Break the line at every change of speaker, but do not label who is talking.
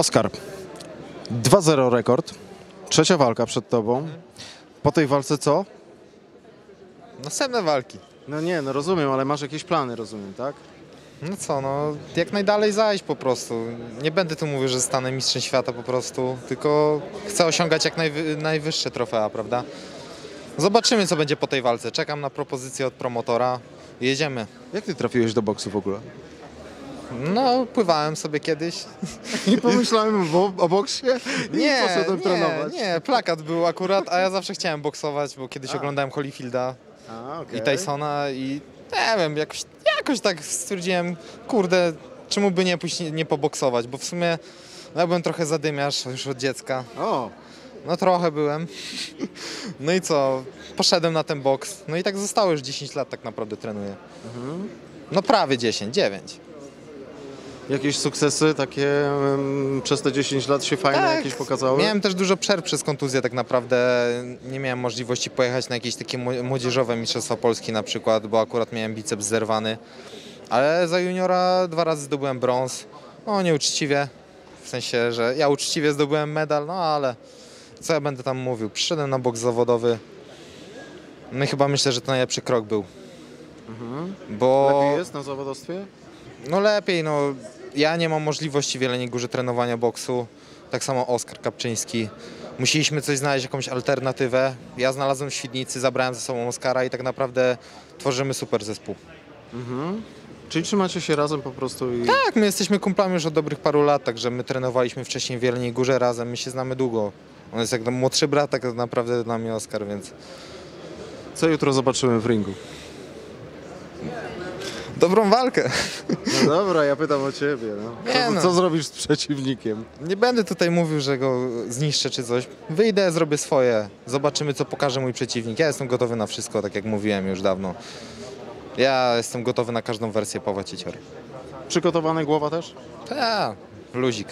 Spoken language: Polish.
Oskar, 2-0 rekord, trzecia walka przed tobą. Po tej walce co?
Następne walki.
No nie, no rozumiem, ale masz jakieś plany, rozumiem, tak?
No co, no jak najdalej zajść po prostu. Nie będę tu mówił, że zostanę mistrzem świata po prostu, tylko chcę osiągać jak najwy, najwyższe trofea, prawda? Zobaczymy, co będzie po tej walce. Czekam na propozycję od promotora. Jedziemy.
Jak ty trafiłeś do boksu w ogóle?
No, pływałem sobie kiedyś.
Nie pomyślałem o, o boksie i
Nie,
poszedłem
nie,
trenować.
nie, plakat był akurat, a ja zawsze chciałem boksować, bo kiedyś
A.
oglądałem Holyfielda
A, okej.
i Tysona i nie wiem, jakoś, jakoś tak stwierdziłem, kurde, czemu by nie pójść, nie, nie poboksować, bo w sumie no, ja byłem trochę zadymiarz już od dziecka.
O,
No trochę byłem. No i co, poszedłem na ten boks, no i tak zostało już 10 lat tak naprawdę trenuję.
Mhm.
No prawie 10, 9.
jakieś sukcesy takie przez te 10 lat się fajne
Tak.
jakieś pokazały?
Miałem też dużo przerw przez kontuzję tak naprawdę. Nie miałem możliwości pojechać na jakieś takie mło- młodzieżowe Mistrzostwa Polski na przykład, bo akurat miałem biceps zerwany. Ale za juniora dwa razy zdobyłem brąz. No nieuczciwie, w sensie, że ja uczciwie zdobyłem medal, no ale co ja będę tam mówił? Przyszedłem na boks zawodowy. No i chyba myślę, że to najlepszy krok był.
Mhm.
Bo
Lepiej jest na zawodowstwie?
No lepiej, no ja nie mam możliwości w Jeleniej Górze trenowania boksu. Tak samo Oskar Kapczyński. Musieliśmy coś znaleźć, jakąś alternatywę. Ja znalazłem w Świdnicy, zabrałem ze sobą Oskara i tak naprawdę tworzymy super zespół.
Mhm. Czyli trzymacie się razem po prostu i...
Tak, my jesteśmy kumplami już od dobrych paru lat, także my trenowaliśmy wcześniej w Jeleniej Górze razem, my się znamy długo. On jest jak młodszy brat, tak naprawdę dla mnie Oskar, więc
Co jutro zobaczymy w ringu?
Dobrą walkę.
No dobra, ja pytam o ciebie. No. Co,
no.
co zrobisz z przeciwnikiem?
Nie będę tutaj mówił, że go zniszczę czy coś. Wyjdę, zrobię swoje. Zobaczymy, co pokaże mój przeciwnik. Ja jestem gotowy na wszystko, tak jak mówiłem już dawno. Ja jestem gotowy na każdą wersję Pawła Cieciory.
Przygotowana głowa też?
Tak, luzik.